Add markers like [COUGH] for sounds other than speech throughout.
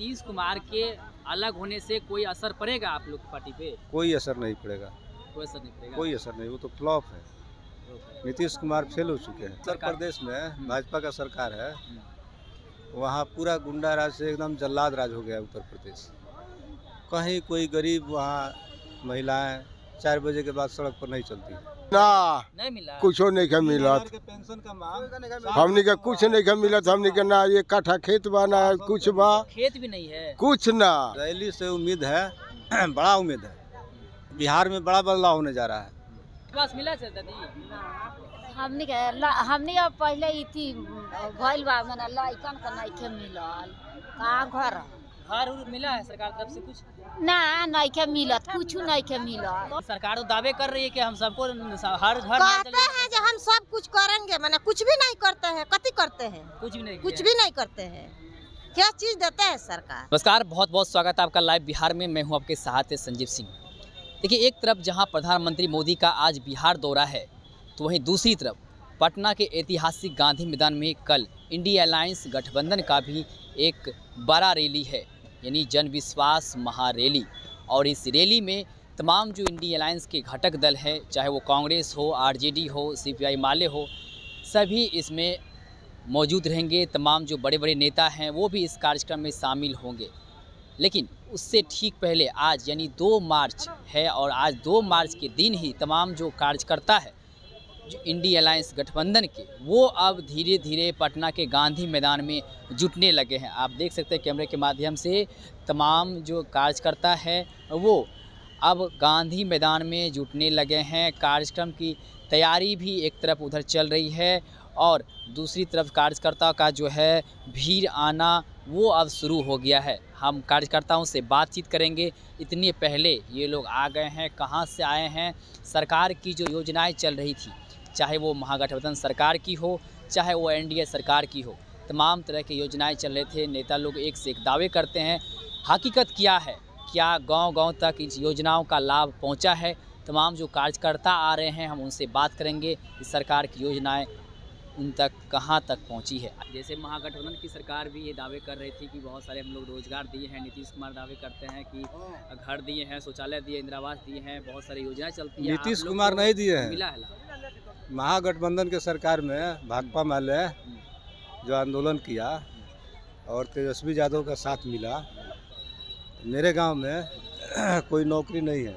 नीतीश कुमार के अलग होने से कोई असर पड़ेगा आप लोग पार्टी पे? कोई असर नहीं पड़ेगा। कोई असर नहीं पड़ेगा? कोई असर नहीं वो तो फ्लॉप है। नीतीश कुमार फेल हो चुके हैं। उत्तर प्रदेश में हम्म। भाजपा का सरकार है हम्म। वहाँ पूरा गुंडा राज से एकदम जल्लाद राज हो गया है उत्तर प्रदेश। कहीं कोई गरीब वहाँ महिलाएँ चार बजे के बाद सड़क पर नहीं चलती। ना नहीं मिला। कुछो नहीं के पेंशन मांग। हमनी के कुछ नहीं के मिलत हमनी के ना ये काठा खेत बा ना कुछ बा। खेत भी नहीं है। कुछ ना। रैली से उम्मीद है [CLEARS THROAT] बड़ा उम्मीद है। बिहार में बड़ा बदलाव होने जा रहा है। बस मिला है के ल- अब पहले थी भइल बा मने लइकन के नइखे मिलल। कहाँ घर? उर मिला है सरकार तरफ़ से कुछ? ना मिलत कुछ नइखे मिलल सरकार तो दावे कर रही है कि हम सबको हर घर कहते हैं जो हम सब कुछ करेंगे मैंने कुछ भी नहीं करते हैं कति करते हैं? कुछ भी नहीं कुछ भी नहीं करते हैं। क्या चीज़ देते हैं सरकार? नमस्कार बहुत बहुत स्वागत है आपका लाइव बिहार में। मैं हूँ आपके साथ संजीव सिंह। देखिए एक तरफ़ जहाँ प्रधानमंत्री मोदी का आज बिहार दौरा है तो वहीं दूसरी तरफ़ पटना के ऐतिहासिक गांधी मैदान में कल इंडिया अलायंस गठबंधन का भी एक बड़ा रैली है। यानी जन विश्वास महारैली। और इस रैली में तमाम जो इंडिया अलायंस के घटक दल हैं, चाहे वो कांग्रेस हो, आरजेडी हो, सीपीआई माले हो, सभी इसमें मौजूद रहेंगे। तमाम जो बड़े बड़े नेता हैं, वो भी इस कार्यक्रम में शामिल होंगे। लेकिन उससे ठीक पहले आज, यानी दो मार्च है, और आज दो मार्च के दिन ही तमाम जो कार्यकर्ता है जो इंडिया अलायंस गठबंधन के, वो अब धीरे धीरे पटना के गांधी मैदान में जुटने लगे हैं। आप देख सकते हैं कैमरे के माध्यम से तमाम जो कार्यकर्ता है, वो अब गांधी मैदान में जुटने लगे हैं। कार्यक्रम की तैयारी भी एक तरफ़ उधर चल रही है और दूसरी तरफ़ कार्यकर्ता का जो है भीड़ आना, वो अब शुरू हो गया है। हम कार्यकर्ताओं से बातचीत करेंगे। इतने पहले ये लोग आ गए हैं, कहाँ से आए हैं? सरकार की जो योजनाएँ चल रही थी चाहे वो महागठबंधन सरकार की हो चाहे वो एनडीए सरकार की हो। तमाम तरह की योजनाएँ चल रहे थे नेता लोग एक से एक दावे करते हैं। हकीकत क्या है? क्या गांव-गांव तक इस योजनाओं का लाभ पहुँचा है? तमाम जो कार्यकर्ता आ रहे हैं हम उनसे बात करेंगे कि सरकार की योजनाएँ उन तक कहाँ तक पहुँची है। जैसे महागठबंधन की सरकार भी ये दावे कर रही थी कि बहुत सारे हम लोग रोज़गार दिए हैं। नीतीश कुमार दावे करते हैं कि घर दिए हैं शौचालय दिए इंदिरा आवास दिए हैं बहुत सारी योजनाएँ चलती हैं। नीतीश कुमार नहीं दिए हैं। मिला है लाभ? महागठबंधन के सरकार में भाकपा माले जो आंदोलन किया और तेजस्वी यादव का साथ मिला मेरे गाँव में [CLEARS THROAT] कोई नौकरी नहीं है।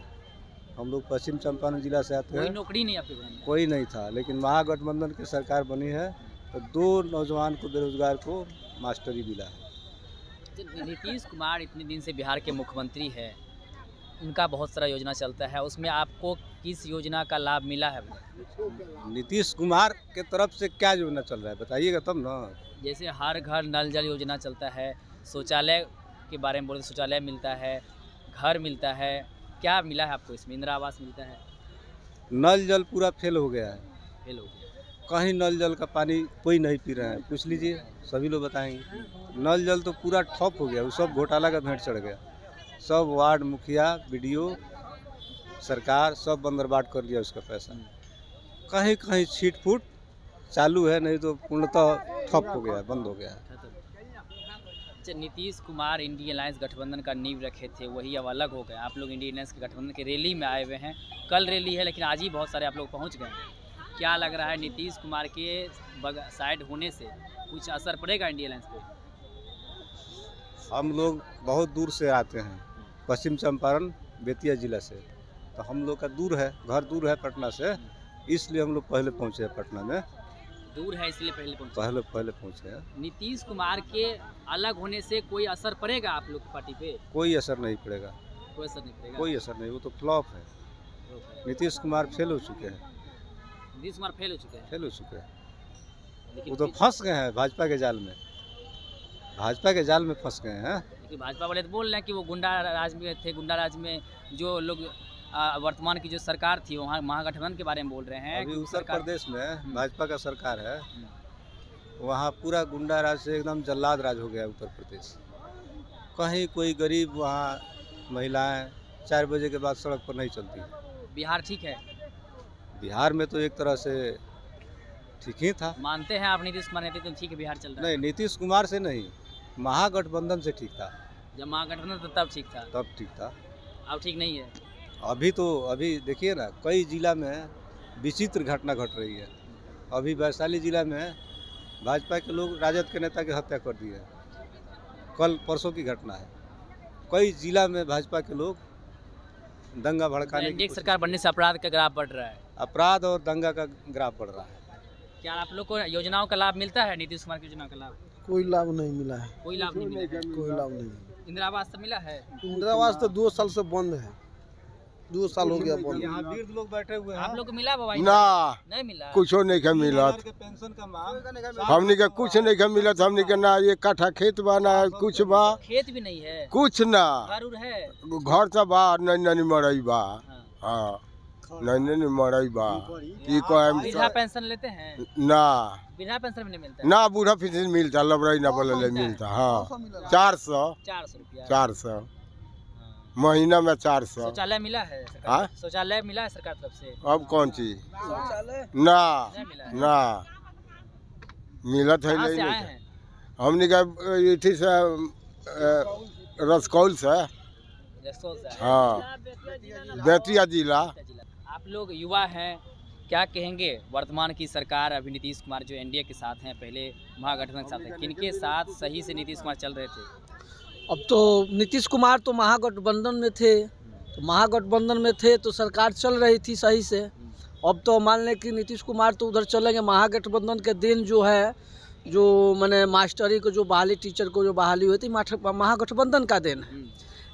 हम लोग पश्चिम चंपारण जिला से आते कोई हैं। नौकरी नहीं आपके गाँव में? कोई नहीं था लेकिन महागठबंधन की सरकार बनी है तो दो नौजवान को बेरोजगार को मास्टरी मिला। है नीतीश कुमार इतने दिन से बिहार के मुख्यमंत्री है। उनका बहुत सारा योजना चलता है उसमें आपको किस योजना का लाभ मिला है? नीतीश कुमार के तरफ़ से क्या योजना चल रहा है बताइएगा तब ना। जैसे हर घर नल जल योजना चलता है शौचालय के बारे में बोले तो शौचालय मिलता है घर मिलता है क्या मिला है आपको इसमें? इंदिरा आवास मिलता है। नल जल पूरा फेल हो गया है। फेल हो गया कहीं नल जल का पानी कोई नहीं पी रहे हैं पूछ लीजिए सभी लोग बताएँगे। नल जल तो पूरा ठप हो गया वो सब घोटाला का भेंट चढ़ गया। सब वार्ड मुखिया बीडीओ सरकार सब बंदरबाट कर लिया उसका पैसा। कहीं कहीं छीट फूट चालू है नहीं तो पूर्णतः ठप हो गया बंद हो गया। है अच्छा नीतीश कुमार इंडियन अलायंस गठबंधन का नींव रखे थे वही अब अलग हो गए। आप लोग इंडियन अलायंस के गठबंधन के रैली में आए हुए हैं। कल रैली है लेकिन आज ही बहुत सारे आप लोग पहुँच गए क्या लग रहा है नीतीश कुमार के बग साइड होने से कुछ असर पड़ेगा इंडियन अलायंस पे? हम लोग बहुत दूर से आते हैं। पश्चिम चंपारण बेतिया जिला से। तो हम लोग का दूर है घर दूर है पटना से इसलिए हम लोग पहले पहुँचे हैं पटना में। दूर है इसलिए पहले पहुँचे? पहले पहले पहुँचे हैं। नीतीश कुमार के अलग होने से कोई असर पड़ेगा आप लोग पार्टी पे? कोई असर नहीं पड़ेगा। कोई असर नहीं पड़ेगा? कोई असर नहीं वो तो फ्लॉप है। नीतीश कुमार फेल हो चुके हैं। नीतीश कुमार फेल हो चुके हैं? फेल हो चुके हैं। वो तो फंस गए हैं भाजपा के जाल में। भाजपा के जाल में फंस गए हैं। लेकिन भाजपा वाले तो बोल रहे हैं कि वो गुंडा राज में थे गुंडा राज में जो लोग वर्तमान की जो सरकार थी वहाँ महागठबंधन के बारे में बोल रहे हैं अभी उत्तर प्रदेश में हम्म। भाजपा का सरकार है। वहाँ पूरा गुंडा राज से एकदम जल्लाद राज हो गया है उत्तर प्रदेश। कहीं कोई गरीब वहाँ महिलाएँ चार बजे के बाद सड़क पर नहीं चलती। बिहार ठीक है? बिहार में तो एक तरह से ठीक ही था। मानते हैं आप नीतीश कुमार नेतृत्व ठीक है बिहार चल रहा है। नहीं नीतीश कुमार से नहीं। महागठबंधन से ठीक था। जब महागठबंधन था तब ठीक था? तब ठीक था। अब ठीक नहीं है? अभी तो अभी देखिए ना कई जिला में विचित्र घटना घट रही है। अभी वैशाली जिला में भाजपा के लोग राजद के नेता की हत्या कर दिए कल परसों की घटना है। कई जिला में भाजपा के लोग दंगा भड़काने की सरकार बनने से अपराध का ग्राफ बढ़ रहा है। अपराध और दंगा का ग्राफ बढ़ रहा है। क्या आप लोग को योजनाओं का लाभ मिलता है? नीतीश कुमार की योजना का लाभ? कोई लाभ नहीं मिला है। कोई लाभ नहीं मिला है। कोई लाभ नहीं मिला। इंदिरा आवास तो मिला है? इंदिरा आवास तो दो साल से बंद है। दो साल हो गया बंद। यहाँ वृद्ध लोग बैठे हुए हैं। आप लोग को मिला बाबा ना। नहीं मिला कुछो नहीं के मिलत के पेंशन का मांग। हमनी के कुछ नहीं के मिलत हमनी के ना ये कट्ठा खेत बा ना कुछ बा। खेत भी नहीं है। कुछ ना। घर है? घर से बा नहीं नहीं मरई बा। हाँ। नहीं नहीं मरई बा। ई कहे पेंशन लेते हैं? ना। वृद्धा पेंशन भी नहीं मिलता? है ना बूढ़ा पेंशन मिलता लबरई ना बोले मिलता हाँ? चार सौ। चार सौ रुपया। चार सौ। हाँ। महीना में चार सौ। शौचालय मिला है हाँ? शौचालय मिला है सरकार तरफ़ से? अब कौन चीज़ ना। मिला है। ना। मिलत है से नहीं हैं? हमने इठी से रसकौल से। हाँ? बेतिया जिला। आप लोग युवा हैं, क्या कहेंगे? वर्तमान की सरकार अभी नीतीश कुमार जो एनडीए के साथ हैं, पहले महागठबंधन के साथ हैं, किनके साथ सही से नीतीश कुमार चल रहे थे? अब तो नीतीश कुमार तो महागठबंधन में थे। तो महागठबंधन में थे तो सरकार चल रही थी सही से। अब तो मान लें कि नीतीश कुमार तो उधर चलेंगे। महागठबंधन के दिन जो है, जो मैंने मास्टरी को, जो बहाली टीचर को जो बहाली हुई थी महागठबंधन का दिन है।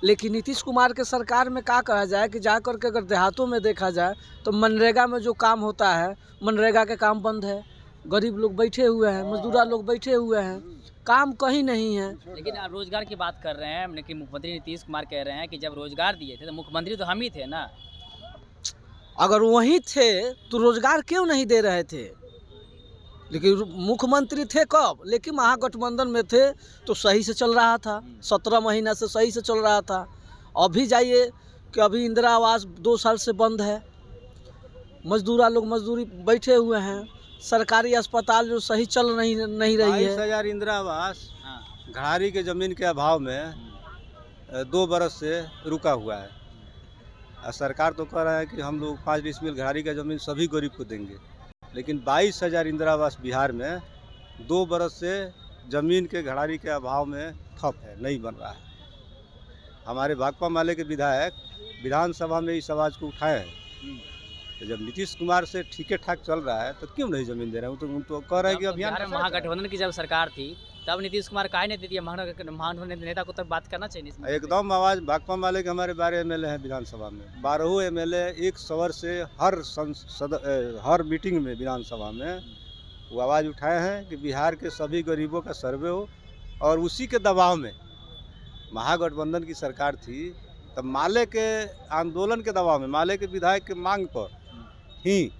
लेकिन नीतीश कुमार के सरकार में क्या कहा जाए कि जा कर के अगर देहातों में देखा जाए तो मनरेगा में जो काम होता है मनरेगा के काम बंद है। गरीब लोग बैठे हुए हैं मजदूरा लोग बैठे हुए हैं। काम कहीं नहीं है। लेकिन आप रोज़गार की बात कर रहे हैं लेकिन मुख्यमंत्री नीतीश कुमार कह रहे हैं कि जब रोज़गार दिए थे तो मुख्यमंत्री तो हम ही थे ना। अगर वहीं थे तो रोज़गार क्यों नहीं दे रहे थे? लेकिन मुख्यमंत्री थे कब? लेकिन महागठबंधन में थे तो सही से चल रहा था। सत्रह महीना से सही से चल रहा था। अभी जाइए कि अभी इंदिरा आवास दो साल से बंद है। मजदूरा लोग मजदूरी बैठे हुए हैं। सरकारी अस्पताल जो सही चल नहीं नहीं रही है। हज़ार इंदिरा आवास घरारी के ज़मीन के अभाव में दो बरस से रुका हुआ है। सरकार तो कह रहा है कि हम लोग पाँच डिसमिल घरारी का ज़मीन सभी गरीब को देंगे। लेकिन बाईस हज़ार इंदिरा आवास बिहार में दो बरस से ज़मीन के घड़ारी के अभाव में ठप है नहीं बन रहा है। हमारे भाकपा माले के विधायक विधानसभा में इस आवाज़ को उठाए हैं। तो जब नीतीश कुमार से ठीक ठाक चल रहा है तो क्यों नहीं ज़मीन दे रहे हैं? तो, तो कह रहे हैं कि अभियान महागठबंधन की जब सरकार थी तब नीतीश कुमार काहे नहीं देती महागठबंधन महागठबंधन नेता को तब बात करना चाहिए। एकदम आवाज़, भाकपा माले के हमारे बारह एम हैं विधानसभा में बारहों एम एल एक सवर से हर संसद हर मीटिंग में विधानसभा में वो आवाज़ उठाए हैं कि बिहार के सभी गरीबों का सर्वे हो और उसी के दबाव में महागठबंधन की सरकार थी, तब माले के आंदोलन के दबाव में, माले के विधायक के मांग पर ही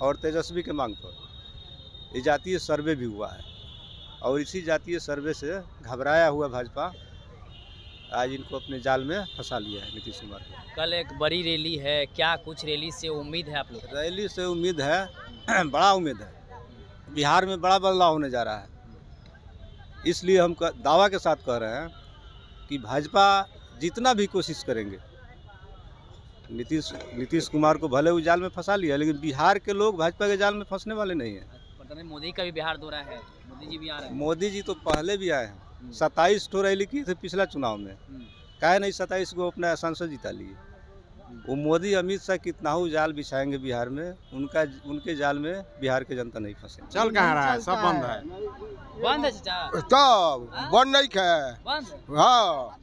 और तेजस्वी के मांग पर ये जातीय सर्वे भी हुआ है और इसी जातीय सर्वे से घबराया हुआ भाजपा आज इनको अपने जाल में फंसा लिया है नीतीश कुमार को। कल एक बड़ी रैली है क्या कुछ रैली से उम्मीद है आप लोग रैली से उम्मीद है [CLEARS THROAT] बड़ा उम्मीद है। बिहार में बड़ा बदलाव होने जा रहा है। इसलिए हम दावा के साथ कह रहे हैं कि भाजपा जितना भी कोशिश करेंगे नीतीश नीतीश कुमार को भले उस जाल में फंसा लिया लेकिन बिहार के लोग भाजपा के जाल में फंसने वाले नहीं हैं। प्रधानमंत्री मोदी का भी बिहार दौरा है मोदी जी भी आ रहे हैं। मोदी जी तो पहले भी आए हैं। सत्ताईस ठो रैली की थे पिछला चुनाव में। हम्म, काहे नहीं सत्ताईस को अपना सांसद जिता लिए? वो मोदी अमित शाह कितना ही जाल बिछाएँगे बिहार में उनका उनके जाल में बिहार के जनता नहीं फंसे चल कहाँ रहा है? सब बंद है। बंद है चाचा। तब बंद नहीं है। हाँ।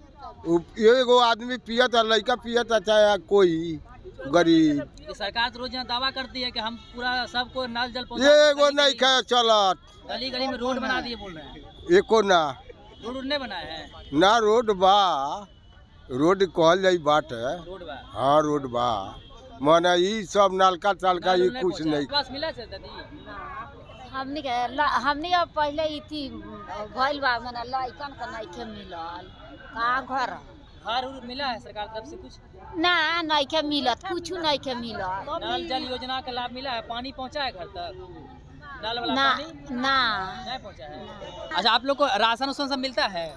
उ- एगो आदमी पियत है लड़का पियत है चाहे कोई। गरीब। सरकार तो रोज यहाँ दावा करती है कि हम पूरा सबको नल जल ये एगो नहीं है चलत। गली गली में रोड बना दिए बोल रहे हैं। एको ना। रोड नहीं बनाए हैं। ना रोड बा। रोड कहल जाई बाट। है हाँ रोड बा। माने ई सब नालका चालका नल ये कुछ। नहीं। है दादी? हमनी के हमनी अब पहले थी भइल बा मने लइकन के नइखे मिलल। कहाँ घर? उर मिला है सरकार तरफ़ से कुछ? ना नइखे मिलत कुछ नइखे मिलत नल जल योजना का लाभ मिला है पानी पहुँचा है घर तक? नल वाला ना पानी? ना। नहीं पहुँचा है? अच्छा आप लोग को राशन उसन सब मिलता है?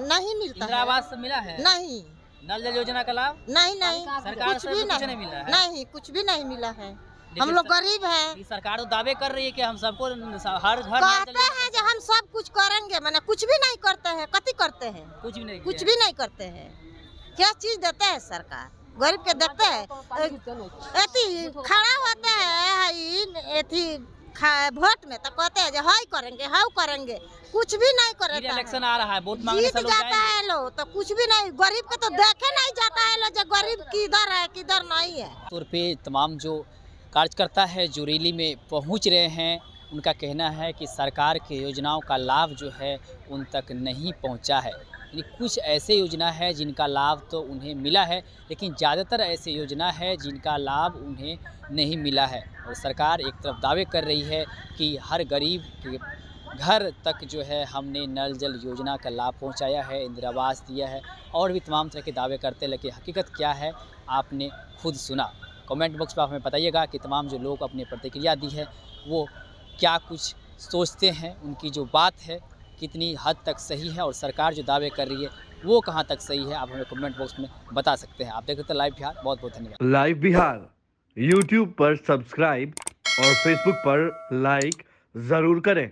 नहीं मिलता इंदिरा है आवास मिला है? नहीं। नल जल योजना का लाभ? नहीं नहीं। सरकार कुछ भी नहीं। नहीं मिला है? नहीं कुछ भी नहीं मिला है। हम लोग गरीब हैं। सरकार तो दावे कर रही है कि हम सबको हर घर कहते हैं जो हम सब कुछ करेंगे मैंने कुछ भी नहीं करते हैं कति करते हैं। कुछ भी नहीं कुछ भी नहीं करते हैं। क्या चीज़ देते हैं सरकार? गरीब के देते हैं। खड़ा होते हैं हई एथी खा- वोट में तो कहते हैं जो हाई करेंगे हाउ करेंगे। कुछ भी नहीं करता इलेक्शन आ रहा है वोट मांगने जीत से लोग जाता है लोग तो कुछ भी नहीं। गरीब के तो देखे नहीं जाता है लोग जो गरीब किधर है किधर नहीं है। तौर पे तमाम जो कार्यकर्ता है जो रैली में पहुँच रहे हैं, उनका कहना है कि सरकार के योजनाओं का लाभ जो है, उन तक नहीं पहुँचा है। यानी कुछ ऐसे योजना है जिनका लाभ तो उन्हें मिला है, लेकिन ज़्यादातर ऐसे योजना है जिनका लाभ उन्हें नहीं मिला है। और सरकार एक तरफ़ दावे कर रही है कि हर गरीब के घर तक जो है, हमने नल जल योजना का लाभ पहुँचाया है इंदिरा आवास दिया है, और भी तमाम तरह के दावे करते हैं, लेकिन हकीकत क्या है, आपने खुद सुना। कमेंट बॉक्स में आप हमें बताइएगा कि तमाम जो लोग अपनी प्रतिक्रिया दी है, वो क्या कुछ सोचते हैं, उनकी जो बात है, कितनी हद तक सही है और सरकार जो दावे कर रही है, वो कहाँ तक सही है, आप हमें कमेंट बॉक्स में बता सकते हैं। आप देख सकते हैं लाइव बिहार, बहुत बहुत धन्यवाद। लाइव बिहार यूट्यूब पर सब्सक्राइब और फेसबुक पर लाइक ज़रूर करें।